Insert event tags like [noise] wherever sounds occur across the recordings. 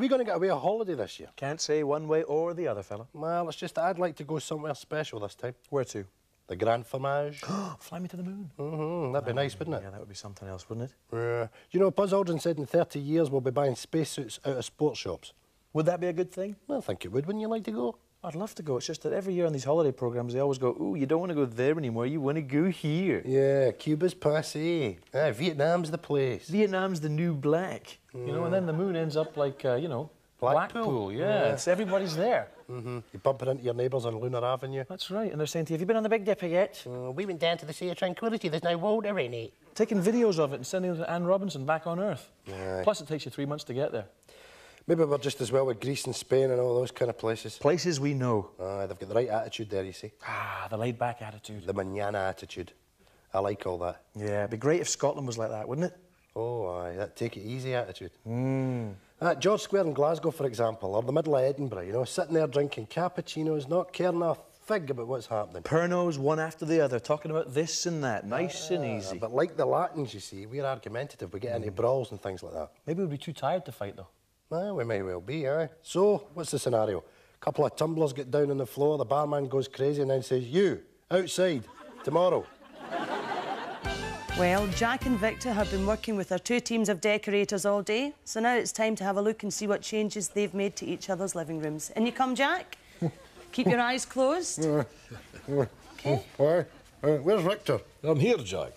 we going to get away a holiday this year? Can't say one way or the other, fella. Well, it's just I'd like to go somewhere special this time. Where to? The Grand Fromage. [gasps] Fly me to the moon. mm-hmm, that'd be nice, wouldn't it? Yeah, that would be something else, wouldn't it? Yeah. you know, Buzz Aldrin said in 30 years we'll be buying spacesuits out of sports shops. Would that be a good thing? Well, I think it would. Wouldn't you like to go? I'd love to go. It's just that every year on these holiday programs, they always go, "Ooh, you don't want to go there anymore. You want to go here." Yeah, Cuba's passe. Ah, Vietnam's the place. Vietnam's the new black. You know, and then the moon ends up like, uh, you know, Blackpool. Blackpool. Yeah, Yeah. Everybody's there. Mm-hmm. You bump it into your neighbours on Lunar Avenue. That's right. And they're saying to you, "Have you been on the Big Dipper yet?" Uh, we went down to the Sea of Tranquility. There's no water in it. Taking videos of it and sending them to Anne Robinson back on Earth. Aye. Plus, it takes you three months to get there. Maybe we're just as well with Greece and Spain and all those kind of places. Places we know. Aye, they've got the right attitude there, you see. Ah, the laid-back attitude. The manana attitude. I like all that. Yeah, it'd be great if Scotland was like that, wouldn't it? Oh, aye, that take it easy attitude. Mm. At George Square in Glasgow, for example, or the middle of Edinburgh, you know, sitting there drinking cappuccinos, not caring a fig about what's happening. Pernods one after the other, talking about this and that, nice and Ah, easy. But like the Latins, you see, we're argumentative. We get into brawls and things like that. Maybe we'd be too tired to fight, though. Well, we may well be, aye. So, what's the scenario? A couple of tumblers get down on the floor, the barman goes crazy and then says, You, outside, tomorrow. Well, Jack and Victor have been working with our two teams of decorators all day, so now it's time to have a look and see what changes they've made to each other's living rooms. In you come, Jack. [laughs] Keep your eyes closed. Okay. [laughs] Why? Where's Victor? I'm here, Jack.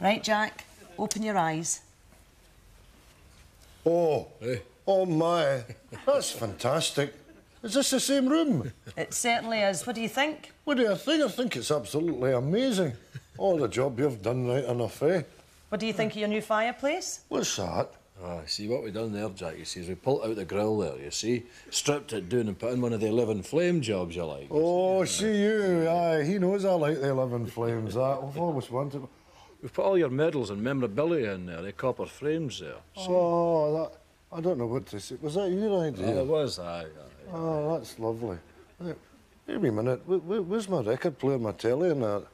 Right, Jack, open your eyes. Oh, Eh? Oh my, that's fantastic. Is this the same room? It certainly is. What do you think? What do you think? I think it's absolutely amazing. Oh, the job you've done right enough, eh? What do you think of your new fireplace? What's that? Ah, see what we done there, Jack. You see, is we pulled out the grill there. You see, stripped it down and put in one of the eleven flame jobs you like. Oh, see you. Aye, he knows I like the 11 flames. That I've always wanted. We've put all your medals and memorabilia in there, the copper frames there. Oh, that. I don't know what to say. Was that your idea? it was, aye, aye. Oh, that's lovely. Wait, wait a wee minute. Where, where, where's my record player, my telly, and that?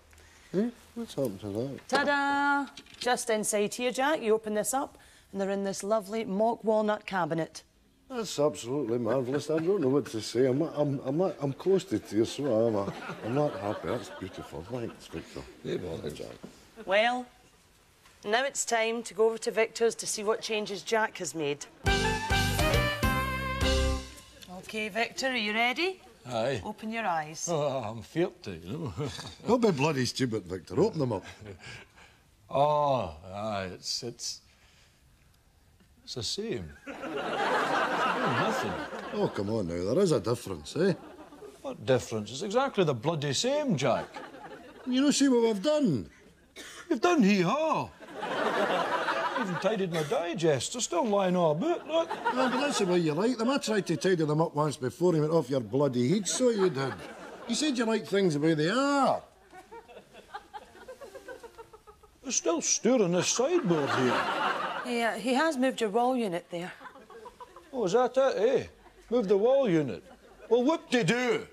Eh? What's happened to that? Ta-da! Just inside here, Jack. You open this up, and they're in this lovely mock walnut cabinet. That's absolutely marvellous. I don't know what to say. I'm, I'm, I'm, not, I'm close to tears, so I am. I, I'm not happy. That's beautiful. Thanks, Victor. Hey, bother, Jack. Well, now it's time to go over to Victor's to see what changes Jack has made. OK, Victor, are you ready? Aye. Open your eyes. Oh, I'm feared to, you know. [laughs] Don't be bloody stupid, Victor. Open them up. [laughs] oh, aye, it's, it's... It's the same. oh, nothing. Oh, come on now. There is a difference, eh? What difference? It's exactly the bloody same, Jack. You don't see what we've done. You've done hee-haw. [laughs] Even tidied my digest. They're still lying all about, look. No, but that's the way you like them. I tried to tidy them up once before he went off your bloody heat, so you did. You said you like things the way they are. They're still stirring this sideboard here. Yeah, he has moved your wall unit there. Oh, is that it, eh? Move the wall unit. Well, whoop-de-doo.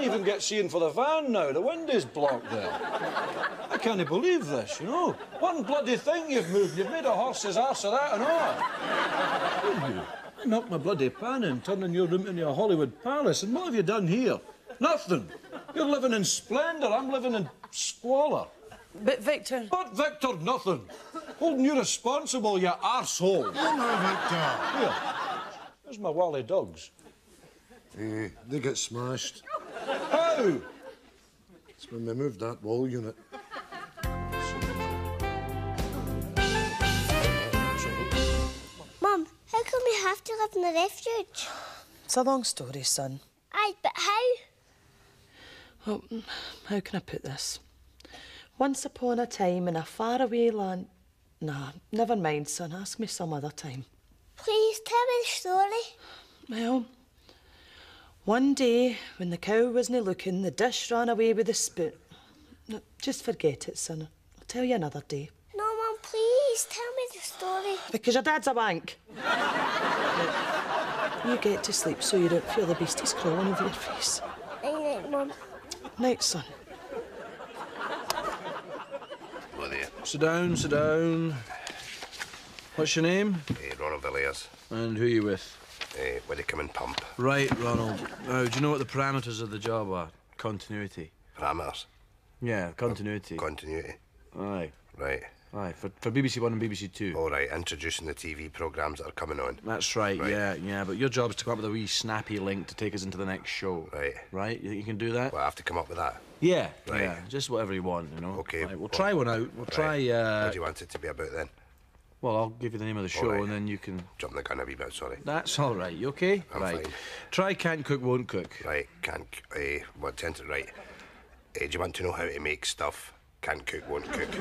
I can't even get seen for the van now. The wind is blocked there. I can't believe this, you know. One bloody thing you've moved. You've made a horse's arse of that and all. Did you? I knocked my bloody pan in, turning your room into a Hollywood palace. And what have you done here? Nothing. You're living in splendour. I'm living in squalor. But, Victor, But Victor, nothing. Holding you responsible, you arsehole. Oh, no, Victor. Here. There's my Wally dogs. Eh, they get smashed. How? It's when we moved that wall unit. Mum, how come we have to live in the refuge? it's a long story, son. Aye, but how? Well, mm, how can I put this? Once upon a time in a faraway land. Nah, never mind, son. Ask me some other time. Please tell me the story. Well, one day when the cow wasn't looking, the dish ran away with the spoon. No, just forget it, son. I'll tell you another day. No, Mum, please tell me the story. Because your dad's a wank. Now, [laughs] you get to sleep so you don't feel the beasties crawling over your face. Night, night, Mum. Night, son. Sit down, sit down. What's your name? Eh, Ronald Villiers. And who are you with? Eh, come and Pump. Right, Ronald. Now, do you know what the parameters of the job are? Continuity. Parameters. Yeah, continuity. Continuity. Aye. Right. Aye, for, for BBC One and BBC Two. All right. Introducing the TV programmes that are coming on. That's right, Right. yeah, yeah. But your job's to come up with a wee snappy link to take us into the next show. Right. Right? You think you can do that? Well, I have to come up with that. yeah, Right. yeah. Just whatever you want, you know. Okay, Right, we'll try one out. We'll try. Right. Uh, What do you want it to be about then? Well, I'll give you the name of the show, right. and then you can. Jump the gun a wee bit, sorry. That's all right. You okay? I'm right. fine. Try can't cook, won't cook. Right. Can't. What tend to right. Eh, do you want to know how to make stuff? Can't cook, won't cook. [laughs]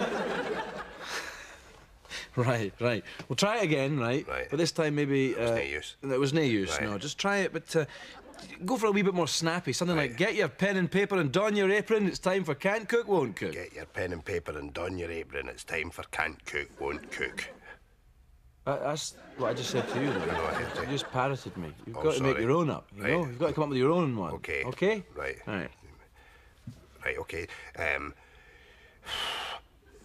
Right, right. We'll try it again, right? Right. But this time maybe. Uh, was no use. It was no use. Right. No, just try it, but. Uh, Go for a wee bit more snappy, something like get your pen and paper and don your apron. It's time for can't cook, won't cook. Get your pen and paper and don your apron. It's time for can't cook, won't cook. That- that's what I just said to you. Though. know, I heard you. You just parroted me. You've Oh, got to make your own up. You Right. know, you've got to come up with your own one. Okay. Okay. Right. Right. Right, okay. Um,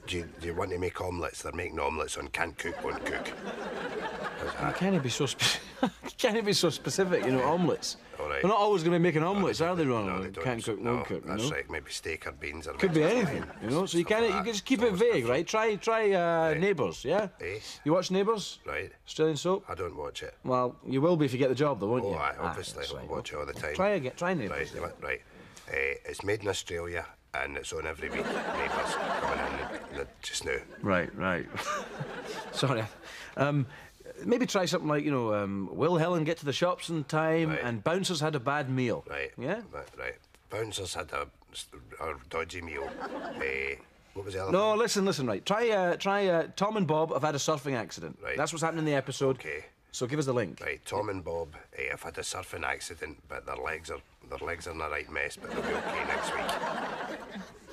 do, you, do you want to make omelettes? They're making omelettes on can't cook, won't cook. You can't be so spe- [laughs] can't be so specific. You know, omelettes. All right. They're not always going to be making omelettes, are they, No, they don't. Can't cook, no, won't cook. You That's know. right. Maybe steak or beans or Could be anything, you know. So you can't. like you can just keep it vague, right? Try, try uh, Right. Neighbours. Yeah. Eh? You watch Neighbours? Right. Australian soap. I don't watch it. Well, you will be if you get the job, though, won't Oh, you? aye, Aye, obviously. that's I right. watch it all the time. Try again. Try Neighbours. Right, you right. Uh, it's made in Australia and it's on every week. Neighbours coming in the, just now. Right, right. [laughs] Sorry. Um, maybe try something like, you know, um, will Helen get to the shops in time Right. and bouncers had a bad meal? Right. Yeah? Right. right. Bouncers had a, a dodgy meal. Uh, what was the other No, thing? listen, listen, right. Try, uh, try uh, Tom and Bob have had a surfing accident. Right. That's what's happened in the episode. Okay. So give us the link. Right, Tom and Bob uh, have had a surfing accident, but their legs are their legs are in a right mess, but they'll be okay next week.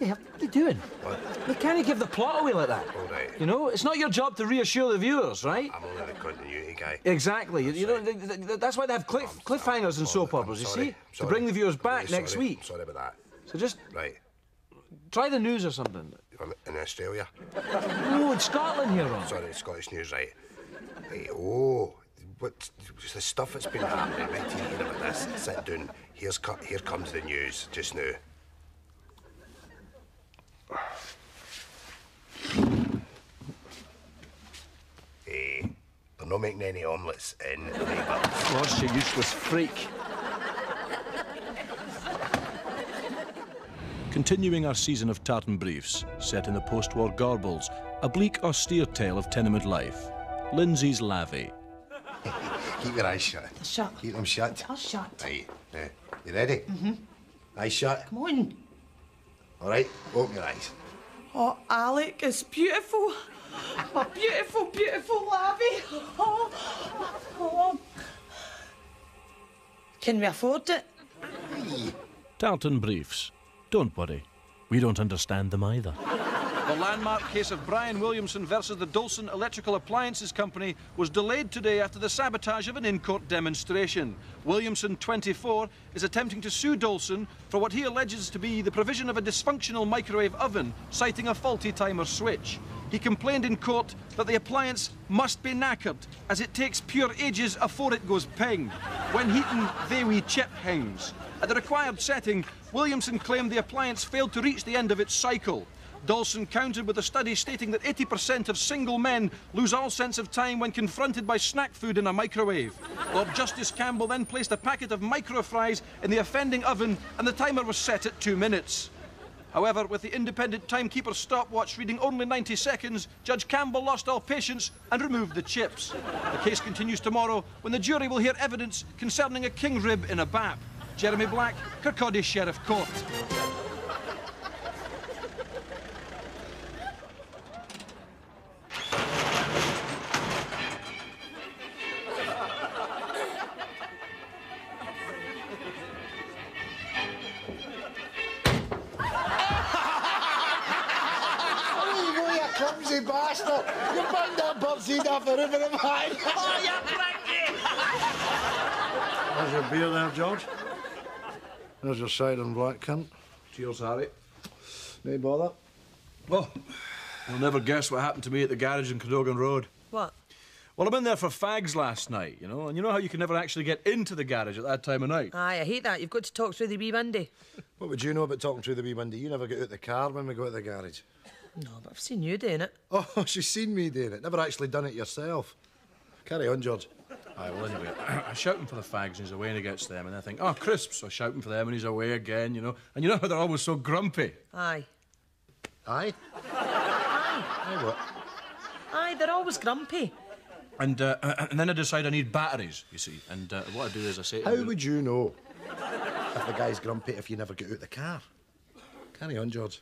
Yeah, what are you doing? What? You can't give the plot away like that. All right. You know, it's not your job to reassure the viewers, right? I'm only the continuity guy. Exactly. You, you know, th- th- th- that's why they have cliff, cliffhangers and soap operas, you see? To bring the viewers back really next sorry. week. I'm sorry about that. So just Right, try the news or something. In Australia. No, in Scotland here, Ron. Sorry, Scottish news, right? Hey, oh, what the stuff that's been happening? Right, hear about this. Sit down. Here's here comes the news just now. Hey, they're not making any omelettes in Labour. Gosh, you useless freak. Continuing our season of tartan briefs, set in the post-war Gorbals, a bleak, austere tale of tenement life. Lindsay's Lavvy. [laughs] Keep your eyes shut. Shut. Keep them shut. I'll shut. Right. Yeah. You ready? Mm-hmm. Eyes shut. Come on. All right. Open your eyes. Oh, Alec, it's beautiful. A beautiful, beautiful lavvy. Oh, oh. Can we afford it? Tartan briefs. Don't worry, we don't understand them either. The landmark case of Brian Williamson versus the Dolson Electrical Appliances Company was delayed today after the sabotage of an in-court demonstration. Williamson, 24, is attempting to sue Dolson for what he alleges to be the provision of a dysfunctional microwave oven, citing a faulty timer switch. He complained in court that the appliance must be knackered, as it takes pure ages afore it goes ping. When heating, they we chip hangs. At the required setting, Williamson claimed the appliance failed to reach the end of its cycle. Dawson countered with a study stating that 80% of single men lose all sense of time when confronted by snack food in a microwave. Lord Justice Campbell then placed a packet of micro fries in the offending oven and the timer was set at two minutes. However, with the independent timekeeper's stopwatch reading only 90 seconds, Judge Campbell lost all patience and removed the chips. The case continues tomorrow when the jury will hear evidence concerning a king rib in a bap. Jeremy Black, Kirkcaldy Sheriff Court. There's your cider and black cunt. Cheers, Harry. No bother. Oh, you'll never guess what happened to me at the garage in Cadogan Road. What? Well, I'm in there for fags last night, you know, and you know how you can never actually get into the garage at that time of night. Aye, I hate that. You've got to talk through the wee windy. What would you know about talking through the wee window? You never get out the car when we go to the garage. No, but I've seen you doing it. [laughs] Oh, she's seen me doing it. Never actually done it yourself. Carry on, George. Aye, well, anyway, I shout him for the fags and he's away and he gets them, and I think, oh, crisps. So I shout him for them and he's away again, you know. And you know how they're always so grumpy. Aye. Aye? Aye Aye, what? Aye, they're always grumpy. And, uh, [clears throat] and then I decide I need batteries, you see. And uh, what I do is I say How him, would you know if the guy's grumpy if you never get out of the car? Carry on, George.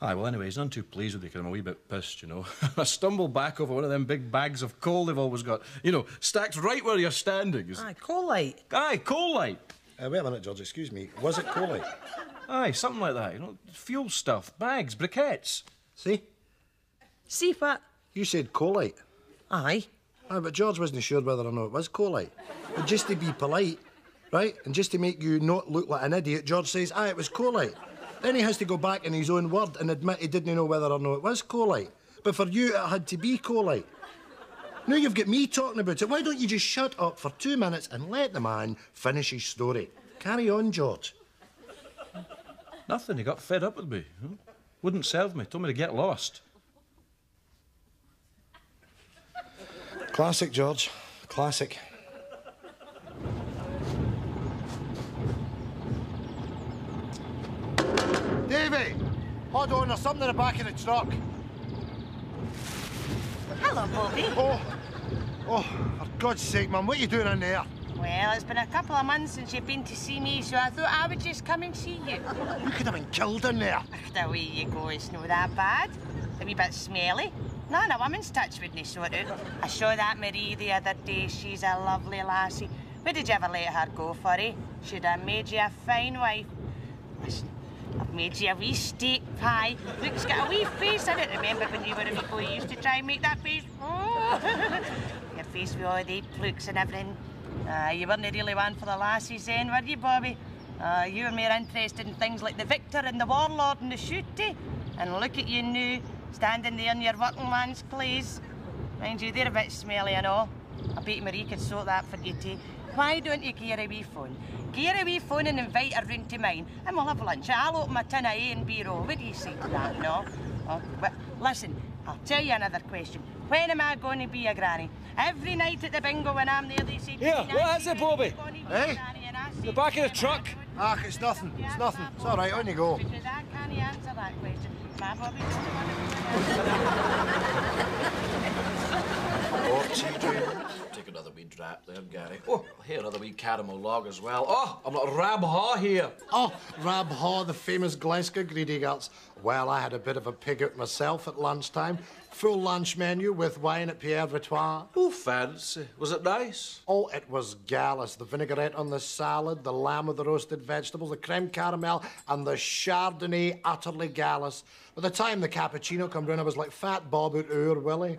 Aye, well, anyway, he's none too pleased with me because I'm a wee bit pissed, you know. [laughs] I stumble back over one of them big bags of coal they've always got, you know, stacked right where you're standing. you see. Aye, Coalite. Aye, Coalite. Uh, wait a minute, George, excuse me. Was it Coley? Aye, something like that, you know. Fuel stuff, bags, briquettes. See? See what? You said Coalite. Aye. Aye, but George wasn't sure whether or not it was Coalite. But just to be polite, right, and just to make you not look like an idiot, George says, aye, it was Coalite. Then he has to go back in his own word and admit he didn't know whether or not it was Coalite. But for you, it had to be Coalite. Now you've got me talking about it. Why don't you just shut up for two minutes and let the man finish his story? Carry on, George. Nothing, he got fed up with me. Wouldn't serve me, told me to get lost. Classic, George. Classic. Davy! Hold on, there's something in the back of the truck. Hello, Bobby. Oh, oh, for God's sake, mum, what are you doing in there? Well, it's been a couple of months since you've been to see me, so I thought I would just come and see you. You could have been killed in there. The way you go, it's not that bad. A wee bit smelly. None a woman's touch wouldn't sort out. I saw that Marie the other day. She's a lovely lassie. Why did you ever let her go for, eh? Should have made you a fine wife. Listen, Made you a wee steak pie. It's got a wee face in it. Remember when you were a wee boy, you used to try and make that face? Oh. [laughs] Your face with all the plooks and everything. Ah, you weren't the really one for the lassies then, were you, Bobby? Ah, you were more interested in things like the victor and the warlord and the shooty. And look at you now, standing there in your working man's place. Mind you, they're a bit smelly and all. I bet Marie could sort that for you too. Why don't you gear a wee phone? Gear a wee phone and invite her round to mine, and we'll have lunch. I'll open my tin of A and B roll. What do you say to that, no? Oh, but listen, I'll tell you another question. When am I going to be a granny? Every night at the bingo when I'm there, they say... to Yeah, me, what "Nancy, is it, when are you Bobby? gonna a Hey? granny?" And I The back of the truck? Ah, it's nothing. It's nothing. It's all right. On you go. Because I can't answer that question. My Bobby doesn't want to be Oh, TJ. Take another wee drap there, Gary. Oh, here, another wee caramel log as well. Oh, I'm not Rab Ha' here. Oh, Rab Ha', the famous Glasgow greedy girls. Well, I had a bit of a pig out myself at lunchtime. Full lunch menu with wine at Pierre Victoire. Oh, fancy. Was it nice? Oh, it was gallus. The vinaigrette on the salad, the lamb with the roasted vegetables, the creme caramel, and the Chardonnay utterly gallus. By the time the cappuccino come round, I was like fat Bob out Oor Wullie.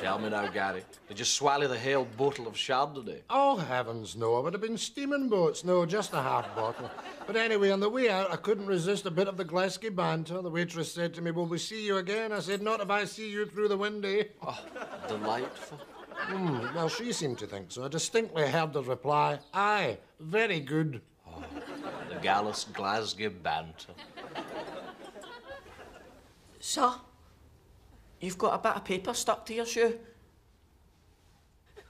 Tell me now, Gary. Did you swallow the whole bottle of Chardonnay? Oh, heavens, no. I would have been steaming boats. No, just a half bottle. But anyway, on the way out, I couldn't resist a bit of the Glasgow banter. The waitress said to me, Will we see you again? I said, Not if I see you through the window. Oh, delightful. Hmm, well, she seemed to think so. I distinctly heard the reply, Aye, very good. Oh, The gallus Glasgow banter. Sir, you've got a bit of paper stuck to your shoe.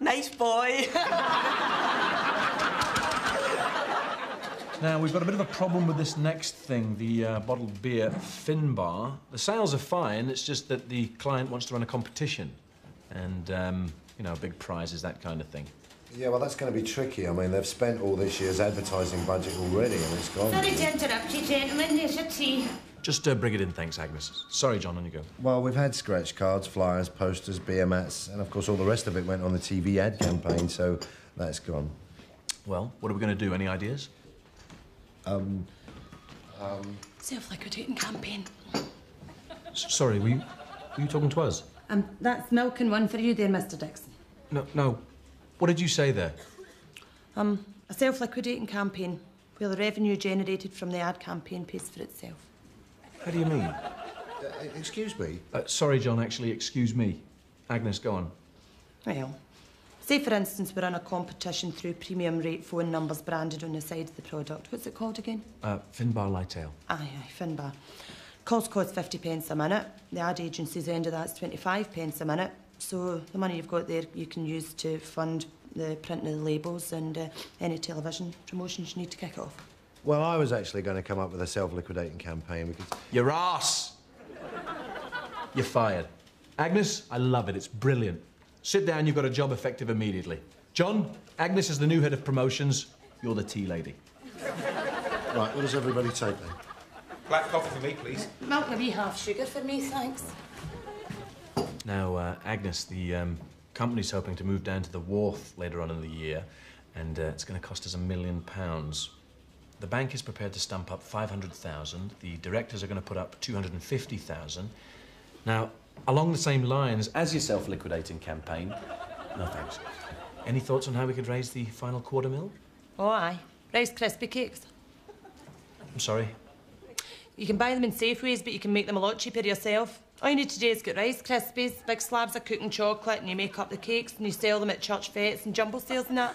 Nice boy. [laughs] Now, we've got a bit of a problem with this next thing, the uh, bottled beer Finbar. The sales are fine, it's just that the client wants to run a competition. And, um, you know, big prizes, that kind of thing. Yeah, well, that's going to be tricky. I mean, they've spent all this year's advertising budget already, and it's gone. Sorry to interrupt you, gentlemen. There's your tea. Just uh, bring it in, thanks, Agnes. Sorry, John, on you go. Well, we've had scratch cards, flyers, posters, beer mats, and of course, all the rest of it went on the TV ad campaign, so that's gone. Well, what are we going to do? Any ideas? Um. Um. Self-liquidating campaign. Sorry, were you, were you talking to us? Um, that's milk and one for you there, Mr Dixon. No, no. What did you say there? Um, a self-liquidating campaign where the revenue generated from the ad campaign pays for itself. How do you mean? Uh, excuse me? Uh, sorry, John, actually, excuse me. Agnes, go on. Well, Say, for instance, we're in a competition through premium rate phone numbers branded on the side of the product. What's it called again? Uh, Finbar Lightail. Aye, aye, Finbar. Calls cost 50 pence a minute. The ad agency's end of that's 25 pence a minute. So the money you've got there you can use to fund the printing of the labels and uh, any television promotions you need to kick off. Well, I was actually going to come up with a self-liquidating campaign because... Your ass! You're fired. Agnes, I love it. It's brilliant. Sit down, you've got a job effective immediately. John, Agnes is the new head of promotions. You're the tea lady. Right, what does everybody take then? Black coffee for me, please. Milk maybe half sugar for me, thanks. Now, uh, Agnes, the um, company's hoping to move down to the wharf later on in the year, and uh, it's going to cost us a million pounds. The bank is prepared to stump up 500,000. The directors are going to put up 250,000. Now, along the same lines as your self-liquidating campaign, no thanks. Any thoughts on how we could raise the final quarter mil? Oh, aye. Rice Krispie cakes. I'm sorry. You can buy them in Safeways, but you can make them a lot cheaper yourself. All you need to do is get Rice Krispies, big slabs of cooking chocolate, and you make up the cakes and you sell them at church fetes and jumble sales and that.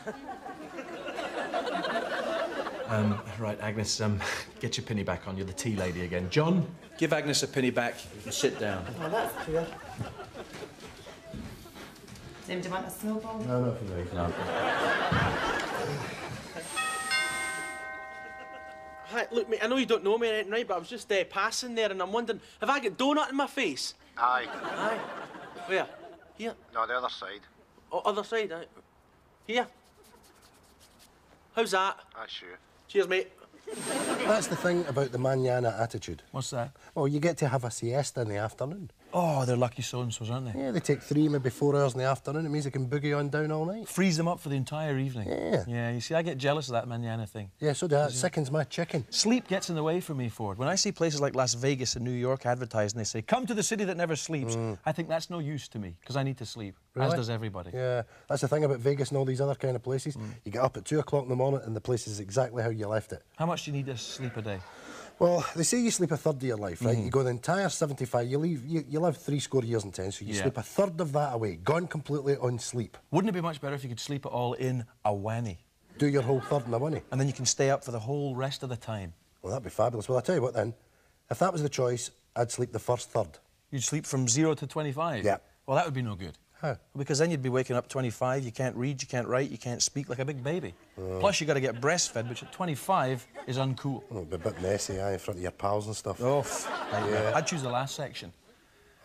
Um, right, Agnes, um, [laughs] get your penny back on. You're the tea lady again. John, give Agnes a penny back and sit down. Oh, that's poor. Tim, do you want a snowball? No, not for me. No. Hi, look, mate, I know you don't know me or anything, right, but I was just uh, passing there and I'm wondering, have I got donut in my face? Aye. Aye. Where? Here? No, the other side. O- other side? Aye. Here? How's that? Aye, sure. Cheers, mate. That's the thing about the manana attitude. What's that? Well, you get to have a siesta in the afternoon. Oh, they're lucky so-and-sos, aren't they? Yeah, they take three, maybe four hours in the afternoon. It means they can boogie on down all night. Freeze them up for the entire evening. Yeah. Yeah, you see, I get jealous of that manana thing. Yeah, so do I. It sickens my chicken. Sleep gets in the way for me, Ford. When I see places like Las Vegas and New York advertised and they say, come to the city that never sleeps, mm. I think that's no use to me, because I need to sleep, as does everybody. Yeah, that's the thing about Vegas and all these other kind of places. Mm. You get up at two o'clock in the morning and the place is exactly how you left it. How much do you need to sleep a day? Well, they say you sleep a third of your life, right? Mhm. You go the entire 75, you, leave, you, you live three score years and ten, so you Yeah. sleep a third of that away, gone completely on sleep. Wouldn't it be much better if you could sleep it all in a wanny? Do your whole third in a wanny. And then you can stay up for the whole rest of the time. Well, that'd be fabulous. Well, I'll tell you what then, if that was the choice, I'd sleep the first third. You'd sleep from zero to 25? Yeah. Well, that would be no good. How? Because then you'd be waking up 25, you can't read, you can't write, you can't speak like a big baby. Oh. Plus, you've got to get breastfed, which at 25 is uncool. Oh, it'd be a bit messy, aye, in front of your pals and stuff. Oh, Yeah. I'd choose the last section.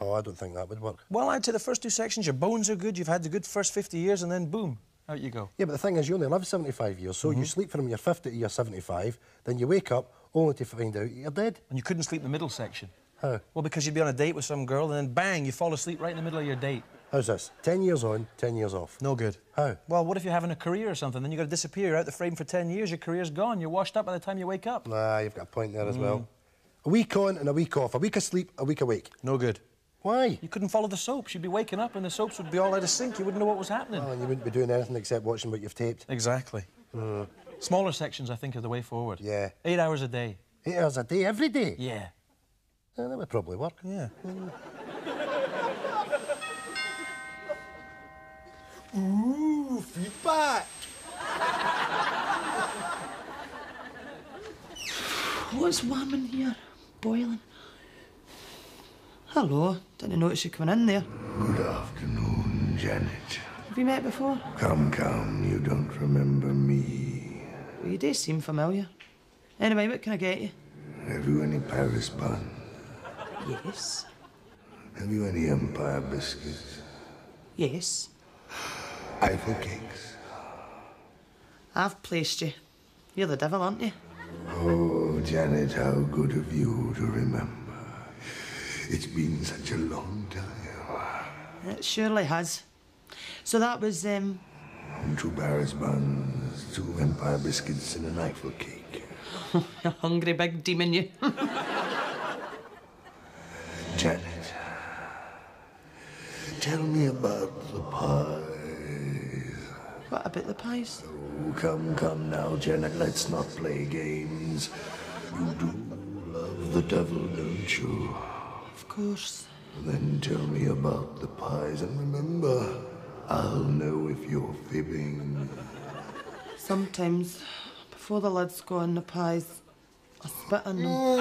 Oh, I don't think that would work. Well, I'd say the first two sections, your bones are good, you've had the good first 50 years, and then boom, out you go. Yeah, but the thing is, you only live 75 years, so you mhm. sleep from your 50 to your 75, then you wake up only to find out you're dead. And you couldn't sleep in the middle section. How? Well, because you'd be on a date with some girl, and then bang, you fall asleep right in the middle of your date. How's this? 10 years on, 10 years off. No good. How? Well, what if you're having a career or something? Then you've got to disappear. You're out the frame for 10 years, your career's gone. You're washed up by the time you wake up. Nah, you've got a point there as hmm. well. A week on and a week off. A week asleep, a week awake. No good. Why? You couldn't follow the soaps. You'd be waking up and the soaps would be all out of sync. You wouldn't know what was happening. Well, and you wouldn't be doing anything except watching what you've taped. Exactly. Hmm. Smaller sections, I think, are the way forward. Yeah. Eight hours a day. Eight hours a day, every day. Yeah. Yeah, that would probably work. Yeah. Hmm. Ooh, feedback. What's warm in here? Boiling. Hello. Didn't notice you coming in there. Good afternoon, Janet. Have you met before? Come, come, you don't remember me. Well, you do seem familiar. Anyway, what can I get you? Have you any Paris bun? Yes. Have you any Empire biscuits? Yes. Eiffel cakes? I've placed you. You're the devil, aren't you? Oh, Janet, how good of you to remember. It's been such a long time. It surely has. So that was, um, Two Paris buns, two Empire biscuits, and an Eiffel cake. [laughs] a hungry big demon, you. [laughs] Janet, tell me about the pies. What about the pies? Oh, come, come now, Janet, let's not play games. You do love the devil, don't you? Of course. Then tell me about the pies, and remember, I'll know if you're fibbing. Sometimes, before the lids go on the pies, I spit in them. Oh,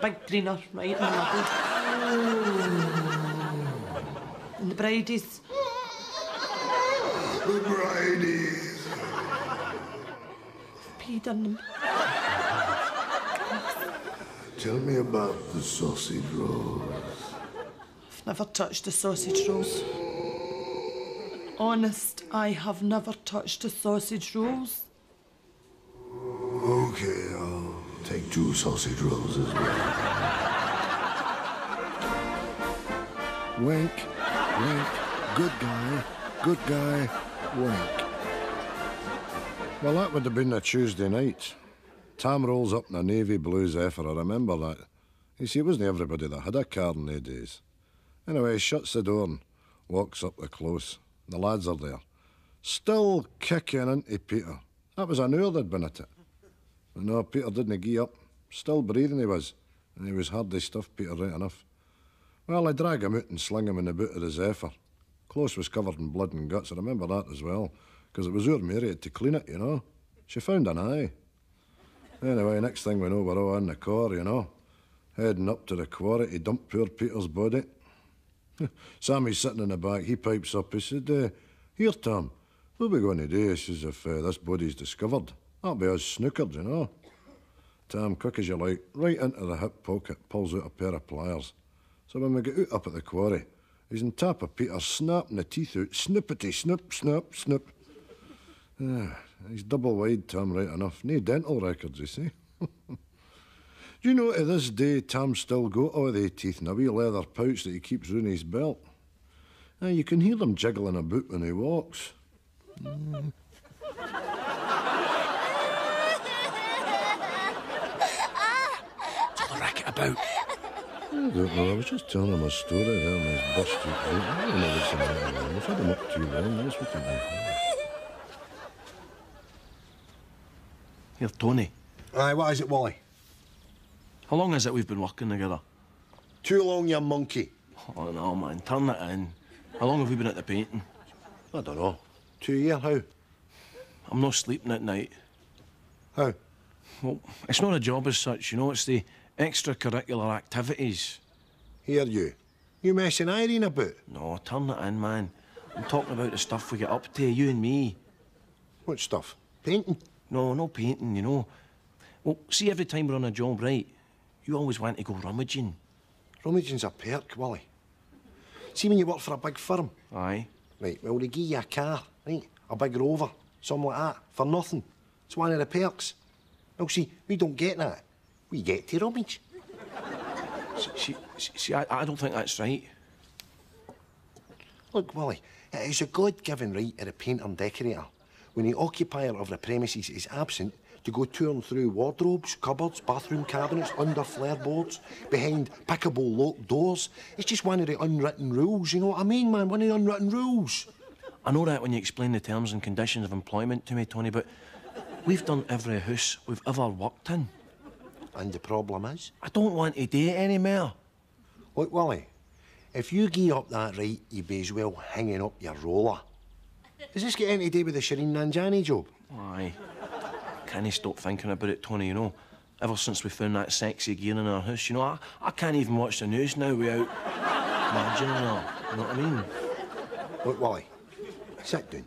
big greener right in the middle. And the bridies. The bridies. Peed in them. Tell me about the sausage rolls. I've never touched the sausage rolls. Honest, I have never touched the sausage rolls. Okay, I'll take two sausage rolls as well. Wink, wink, good guy, good guy, wink. Well, that would have been a Tuesday night. Tam rolls up in a navy blue Zephyr, I remember that. You see, it wasn't everybody that had a car in the days. Anyway, he shuts the door and walks up the close. The lads are there. Still kicking into Peter. That was an hour they'd been at it. But no, Peter didn't give up. Still breathing he was. And he was hardly stuffed, Peter, right enough. Well, I drag him out and sling him in the boot of the Zephyr. Close was covered in blood and guts, I remember that as well, because it was our Mary had to clean it, you know. She found an eye. Anyway, next thing we know, we're all in the car, you know, heading up to the quarry to dump poor Peter's body. [laughs] Sammy's sitting in the back, he pipes up, he said, uh, Here, Tom, what are we going to do? He says, if uh, this body's discovered, that'll be us snookered, you know. Tom, quick as you like, right into the hip pocket, pulls out a pair of pliers. So when we get out up at the quarry, he's on top of Peter, snapping the teeth out, snippety, snip, snap, snip. Ah, he's double wide, Tom, right enough. No dental records, you see. [laughs] Do you know to this day Tom's still got all the teeth in a wee leather pouch that he keeps round his belt? Ah, you can hear them jiggling about when he walks. Mm. All the racket about? I don't know. I was just telling him a story there and he's burst out. I don't know what's the matter with him. I've had him up too long. That's what I mean. Here, Tony. Aye, what is it, Wally? How long is it we've been working together? Too long, you monkey. Oh, no, man. Turn it in. How long have we been at the painting? I don't know. Two year, how? I'm not sleeping at night. How? Well, it's not a job as such, you know. It's the extracurricular activities. Here, you. You messing Irene about? No, turn it in, man. I'm talking about the stuff we get up to, you and me. What stuff? Painting? No, no painting, you know. Well, see, every time we're on a job, right, you always want to go rummaging. Rummaging's a perk, Wally. See, when you work for a big firm, Aye. right, well, they give you a car, right? A big rover, something like that, for nothing. It's one of the perks. Well, see, we don't get that. We get to rummage. See, see, see I, I don't think that's right. Look, Wally, it is a God-given right of a painter and decorator, when the occupier of the premises is absent, to go touring through wardrobes, cupboards, bathroom cabinets, under flare boards, behind pickable locked doors. It's just one of the unwritten rules, you know what I mean, man? One of the unwritten rules. I know that when you explain the terms and conditions of employment to me, Tony, but we've done every house we've ever worked in. And the problem is? I don't want to do it anymore. Look, Wally, if you give up that right, you'd be as well hanging up your roller. Does this get anything to do with the Shereen Nanjiani job? Aye. Can't stop thinking about it, Tony, you know. Ever since we found that sexy gear in our house, you know, I, I can't even watch the news now without imagining her. You know what I mean? Look, Wally, sit down.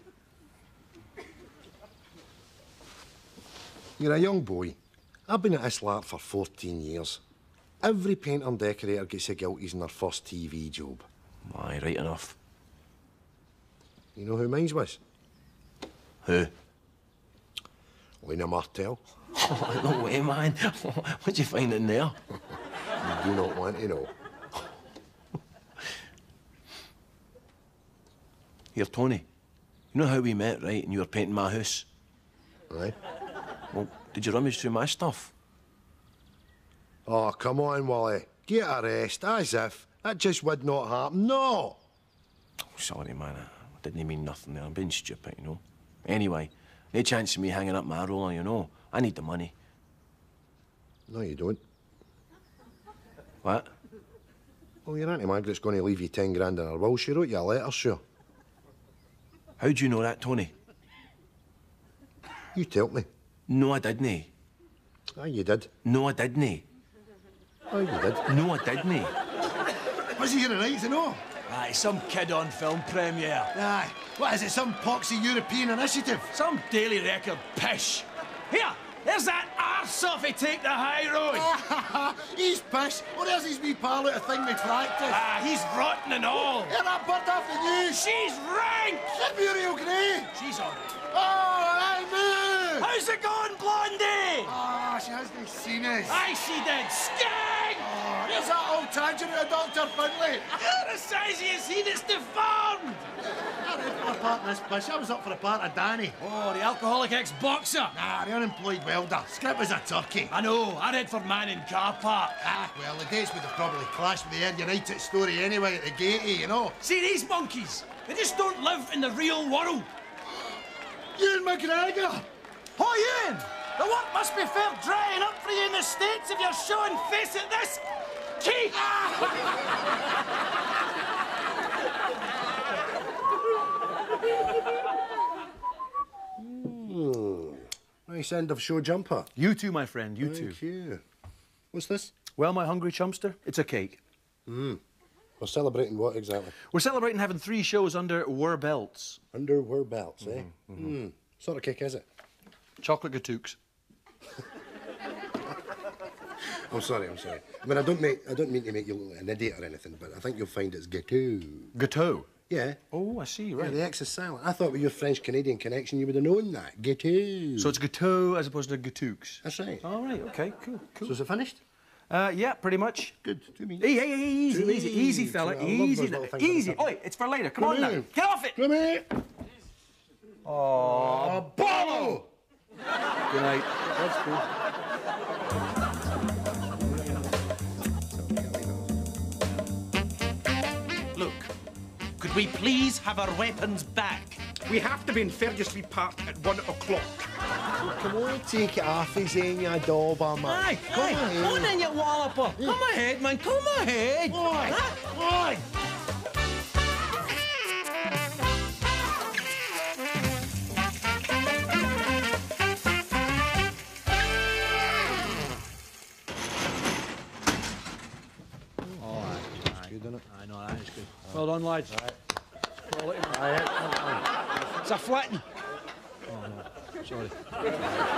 You're a young boy. I've been at this lark for 14 years. Every painter and decorator gets a guilties in their first TV job. Aye, right enough. You know who mine's was? Who? Lena Martell. [laughs] Oh, no way, man. [laughs] What'd you find in there? You do not want to know. Here, Tony. You know how we met, right? And you were painting my house? Aye. Well, did you rummage through my stuff? Oh, come on, Wally. Get a rest, as if that just would not happen. No! Oh, sorry, man. I didn't mean nothing there. I'm being stupid, you know. Anyway, no chance of me hanging up my roller, you know. I need the money. No, you don't. What? Well, your Auntie Margaret's going to leave you ten grand in her will. She wrote you a letter, sure. How do you know that, Tony? You tell me. No, I didn't. Aye, you did. No, I didn't. Aye, you did. No, I didn't. Was he here tonight, to know? Aye, some kid on film premiere. Aye. What is it, some poxy European initiative? Some Daily Record pish. Here, there's that arse off he take the high road. [laughs] he's pish. What there's his wee pal out of thing with practice. Ah, he's rotten and all. Hear that bird off the news? She's rank. That Muriel Gray. She's on. Oh, I knew. How's it going, Blondie? Ah, she hasn't seen us. Aye, she did. Oh, there's that old tangent of Dr. Finlay. the size of his is deformed. I read for a part in this pish. I was up for a part of Danny. Oh, the alcoholic ex-boxer. Nah, the unemployed welder. Script was a turkey. I know. I read for Man in Car Park. Ah, well, the dates would have probably clashed with the Air United story anyway at the gatey, you know. See these monkeys? They just don't live in the real world. Ewan McGregor! Oh, Ewan! The work must be fair drying up for you in the States if you're showing face at this. Key! Hmm. [laughs] Nice end of show jumper. You too, my friend, you Thank too. Thank you. What's this? Well, my hungry chumster, it's a cake. Hmm. We're celebrating what exactly? We're celebrating having three shows under Were Belts. Under Were Belts, eh? Hmm. Sort of kick, is it? Chocolate gatooks. I'm [laughs] sorry, I'm sorry. I mean, I don't make, I don't mean to make you look like an idiot or anything, but I think you'll find it's gâteau. Gâteau? Yeah. Oh, I see, right. Yeah, the X is silent. I thought with your French-Canadian connection, you would have known that. Gâteau. So it's gâteau as opposed to gatooks. That's right. All right, okay, cool, cool. So is it finished? Uh, yeah, pretty much. Good. Two minutes. Hey, hey, hey, easy, Two easy, easy, minutes. fella, easy, those little things on the easy. Oi, it's for later. Come, Come on now, get off it. Come here. Oh! Good night. That's cool. Look, could we please have our weapons back? We have to be in Fergus Street Park at one o'clock. Come on, take it off his in, you dauber, man. Aye, Come aye. on, Come on then, you walloper. Come ahead, man. Come ahead. Oi! Oi! Lads. Aye, It's a flatten. Oh, no. Sorry. [laughs]